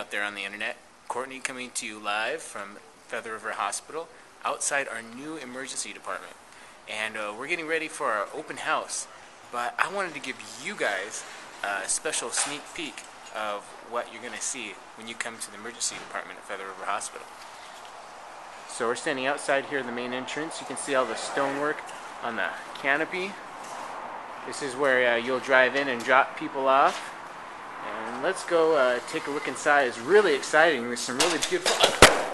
out there on the internet. Courtney coming to you live from Feather River Hospital outside our new emergency department. And uh, we're getting ready for our open house. But I wanted to give you guys a special sneak peek of what you're going to see when you come to the emergency department at Feather River Hospital. So we're standing outside here the main entrance. You can see all the stonework on the canopy. This is where uh, you'll drive in and drop people off. And let's go uh, take a look inside. It's really exciting. There's some really beautiful.